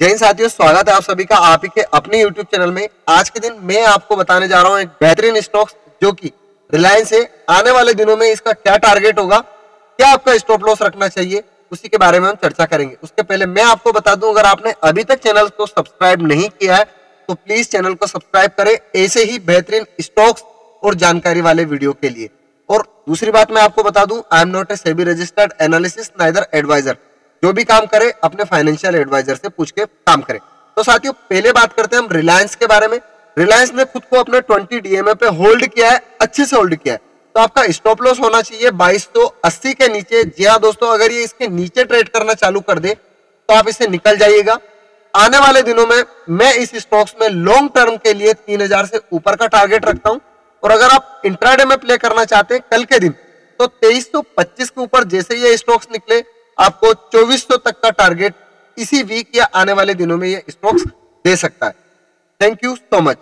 जय हिंद साथियों, स्वागत है आप सभी का आप ही के अपने YouTube चैनल में। आज के दिन मैं आपको बताने जा रहा हूँ एक बेहतरीन स्टॉक्स जो कि रिलायंस है आने वाले दिनों में इसका क्या टारगेट होगा, क्या आपका स्टॉप लॉस रखना चाहिए, उसी के बारे में हम चर्चा करेंगे। उसके पहले मैं आपको बता दूँ, अगर आपने अभी तक चैनल को सब्सक्राइब नहीं किया है तो प्लीज़ चैनल को सब्सक्राइब करें ऐसे ही बेहतरीन स्टॉक्स और जानकारी वाले वीडियो के लिए। और दूसरी बात मैं आपको बता दूँ I am not a SEBI registered analysis neither advisor जो भी काम करे, अपने फाइनेंशियल एडवाइजर से पूछ के काम करे। तो साथियों, पहले बात करते हैं हम रिलायंस के बारे में। रिलायंस ने खुद को अपने 20 डीएमए पे होल्ड किया है, अच्छे से होल्ड किया है। तो आपका स्टॉप लॉस होना चाहिए बाईस के नीचे। जी हाँ दोस्तों, अगर ये इसके नीचे ट्रेड करना चालू कर दे तो आप इसे निकल जाइएगा। आने वाले दिनों में मैं इस स्टॉक्स में लॉन्ग टर्म के लिए 3000 से ऊपर का टारगेट रखता हूँ। और अगर आप इंट्राडे में प्ले करना चाहते हैं, कल के दिन तो 2325 के ऊपर जैसे ये स्टॉक्स निकले आपको 2400 तक का टारगेट इसी वीक या आने वाले दिनों में ये स्टॉक्स दे सकता है। Thank you so much